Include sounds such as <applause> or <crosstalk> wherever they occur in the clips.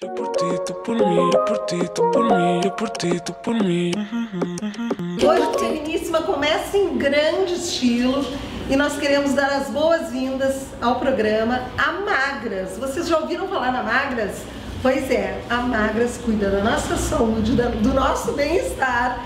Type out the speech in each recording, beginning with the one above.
Eu por ti, tu por mim, eu por ti, tu por mim, eu por ti, tu por mim. Hoje o Feminíssima começa em grande estilo e nós queremos dar as boas-vindas ao programa A Magras. Vocês já ouviram falar na Magras? Pois é, a Magras cuida da nossa saúde, do nosso bem-estar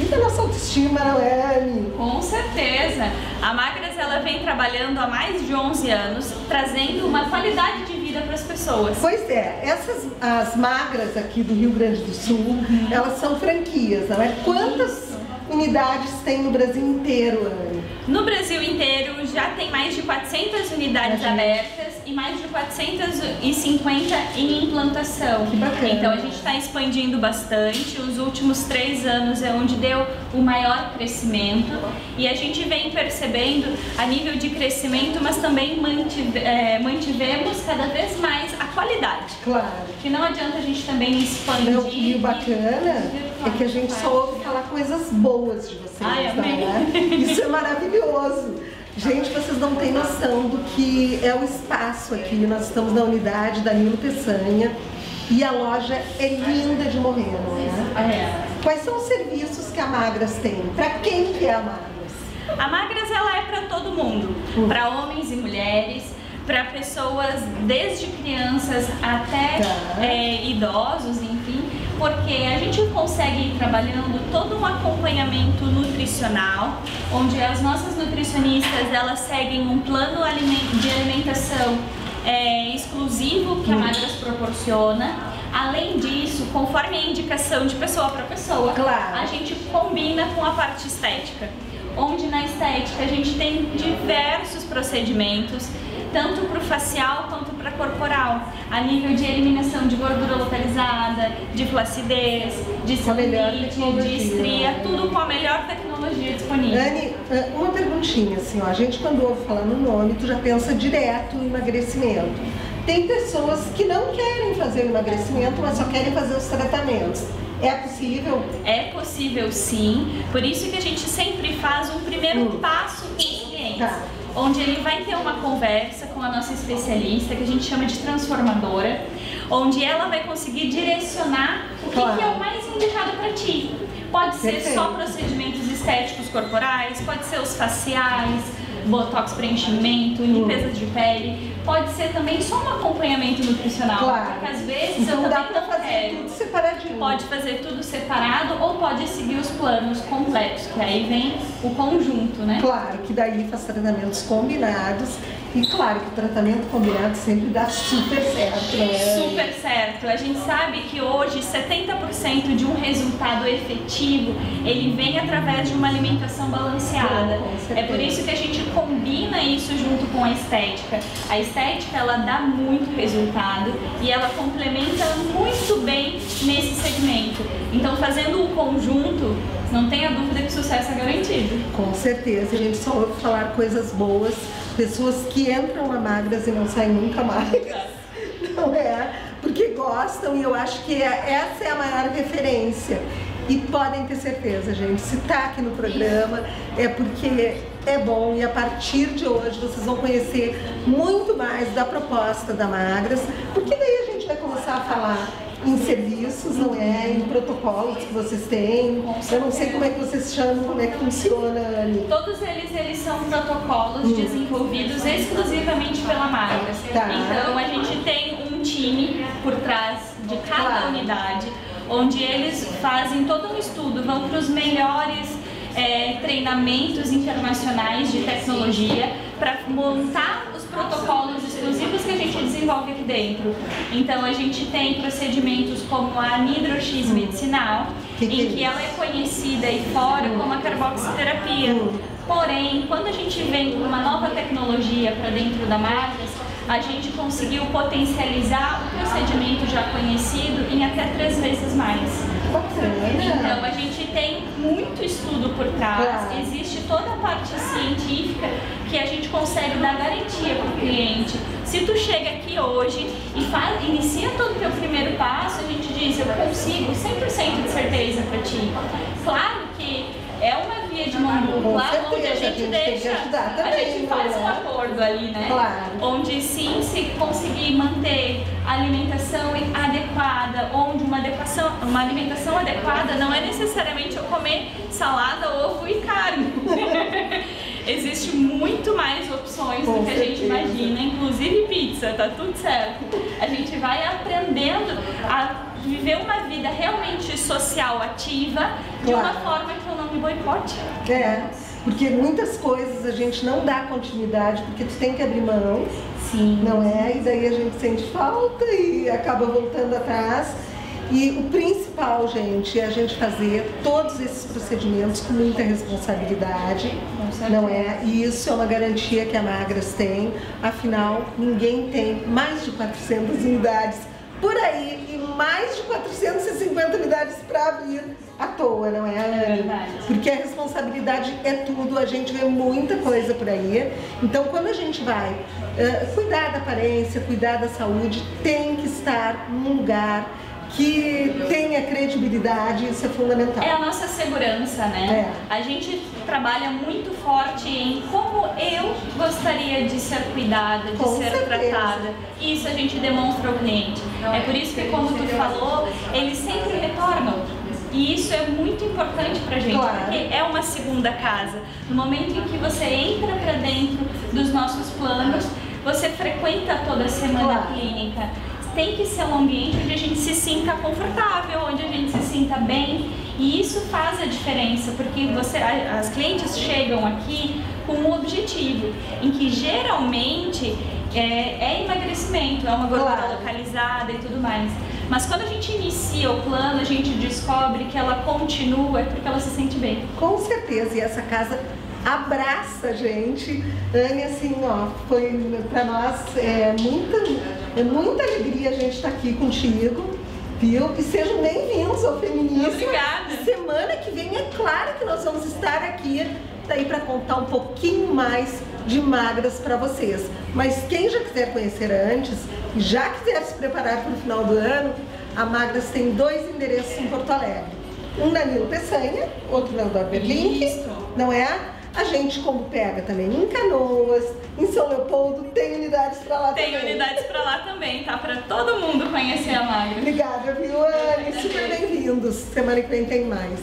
e da nossa autoestima, não é? Com certeza. A Magras ela vem trabalhando há mais de 11 anos, trazendo uma qualidade de para as pessoas. Pois é, essas as magras aqui do Rio Grande do Sul, elas são franquias, não é? Quantas unidades tem no Brasil inteiro, Anny? No Brasil inteiro já tem mais de 400 unidades abertas e mais de 450 em implantação. Que bacana. Então a gente está expandindo bastante. Os últimos três anos é onde deu o maior crescimento e a gente vem percebendo a nível de crescimento, mas também mantive- eh, mantivemos cada vez mais a qualidade. Claro. Que não adianta a gente também expandir. Não, e o bacana é que a gente só ouve falar coisas boas de vocês, Ai, não amém. é? Isso é maravilhoso. Gente, vocês não têm noção do que é o espaço aqui. Nós estamos na unidade da Nilo Peçanha e a loja é linda de morrer, não é? É. Quais são os serviços que a Magras tem? Para quem que é a Magras? A Magras ela é para todo mundo, Hum. para homens e mulheres, para pessoas desde crianças até Tá. é, idosos, enfim, porque a gente consegue ir trabalhando todo um acompanhamento nutricional, onde as nossas nutricionistas elas seguem um plano de alimentação é, exclusivo que a Hum. Magras proporciona. Além disso, conforme a indicação de pessoa para pessoa, Claro. a gente combina com a parte estética, onde na estética a gente tem diversos procedimentos, tanto para o facial quanto para corporal, a nível de eliminação de gordura localizada, de flacidez, de celulite, de estria, tudo com a melhor tecnologia disponível. Anne, eh, uma perguntinha assim, ó. A gente quando ouve falar no nome, tu já pensa direto em emagrecimento. Tem pessoas que não querem fazer o emagrecimento, mas só querem fazer os tratamentos. É possível? É possível sim, por isso que a gente sempre faz um primeiro Hum. passo com os clientes. Tá. Onde ele vai ter uma conversa com a nossa especialista, que a gente chama de transformadora, onde ela vai conseguir direcionar o que, Claro. que é o mais indicado para ti. Pode ser Perfeito. só procedimentos estéticos corporais, pode ser os faciais, botox preenchimento, limpeza de pele, pode ser também só um acompanhamento nutricional. Claro. Porque às vezes Então eu dá também pra não fazer quero. tudo separadinho. Pode fazer tudo separado ou pode seguir os planos completos, que aí vem o conjunto, né? Claro que daí faz tratamentos combinados. E claro que o tratamento combinado sempre dá super certo, né? Super certo. A gente sabe que hoje 70% de um resultado efetivo, ele vem através de uma alimentação balanceada. É por isso que a gente combina isso junto com a estética. A estética, ela dá muito resultado e ela complementa muito bem nesse segmento. Então, fazendo o conjunto, não tenha dúvida que o sucesso é garantido. Com certeza, a gente só ouve falar coisas boas, pessoas que entram na magras e não saem nunca mais. Não é? Porque gostam e eu acho que é- essa é a maior referência. E podem ter certeza, gente, se tá aqui no programa é porque é bom e a partir de hoje vocês vão conhecer muito mais da proposta da Magras, porque daí a gente vai começar a falar em serviços, não é? Em protocolos que vocês têm. Eu não sei como é que vocês chamam, como é que funciona, Anny. Todos eles, eles são protocolos desenvolvidos exclusivamente pela Magras. Tá. Então a gente tem um time por trás de cada Claro. unidade, onde eles fazem todo um estudo, vão para os melhores é, treinamentos internacionais de tecnologia para montar os protocolos exclusivos que a gente desenvolve aqui dentro. Então a gente tem procedimentos como a Nidro-X medicinal, Que é em que isso? ela é conhecida aí fora como a carboxiterapia. Hum. Porém, quando a gente vem com uma nova tecnologia para dentro da Magras, a gente conseguiu potencializar o procedimento já conhecido em até três vezes mais. Então, a gente tem muito estudo por trás, Claro. existe toda a parte científica que a gente consegue dar garantia para o cliente. Se tu chega aqui hoje e faz, inicia todo o teu primeiro passo, a gente diz, eu consigo 100% de certeza para ti. Claro que é uma via de mão dupla, onde a certeza, a gente gente deixa, ajudar a também, gente faz um né? acordo ali, né? Claro. Onde sim, se conseguir manter a alimentação adequada alimentação, uma alimentação adequada não é necessariamente eu comer salada, ovo e carne. <laughs> Existe muito mais opções Com do que a gente certeza. imagina, inclusive pizza, tá tudo certo. A gente vai aprendendo a viver uma vida realmente social ativa de uma forma que eu não me boicote. É, porque muitas coisas a gente não dá continuidade porque tu tem que abrir mão, Sim. não é? E daí a gente sente falta e acaba voltando atrás. E o principal, gente, é a gente fazer todos esses procedimentos com muita responsabilidade, não é? E isso é uma garantia que a Magras tem. Afinal, ninguém tem mais de 400 unidades por aí e mais de 450 unidades para abrir à toa, não é, Anne? verdade. Porque a responsabilidade é tudo, a gente vê muita coisa por aí. Então, quando a gente vai eh, cuidar da aparência, cuidar da saúde, tem que estar num lugar que tenha credibilidade, isso é fundamental. É a nossa segurança, né? A gente trabalha muito forte em como eu gostaria de ser cuidada, de Com ser certeza. tratada. Isso a gente demonstra ao cliente. É por isso que, como tu falou, eles sempre retornam. E isso é muito importante pra gente, Claro. porque é uma segunda casa. No momento em que você entra pra dentro dos nossos planos, você frequenta toda semana Claro. a clínica. Tem que ser um ambiente onde a gente se sinta confortável, onde a gente se sinta bem. E isso faz a diferença, porque você, as clientes chegam aqui com um objetivo, em que geralmente é, é emagrecimento, é uma gordura Claro. localizada e tudo mais. Mas quando a gente inicia o plano, a gente descobre que ela continua é porque ela se sente bem. Com certeza, e essa casa abraça a gente. Anne, assim, ó, foi pra nós é muita, é muita alegria a gente estar aqui contigo, viu? E sejam bem-vindos ao Feminismo. Obrigada. Semana que vem é claro que nós vamos estar aqui daí para contar um pouquinho mais de magras para vocês. Mas quem já quiser conhecer antes e já quiser se preparar para o final do ano, a Magras tem dois endereços em Porto Alegre. Um na Nilo Peçanha, outro na Eudoro Berlink, não é? A gente, como pega também em Canoas, em São Leopoldo, tem unidades para lá Tem também. unidades pra lá também, tá? Pra todo mundo conhecer a Magra. Obrigada, viu, Anne? Super bem-vindos. Semana que vem tem mais.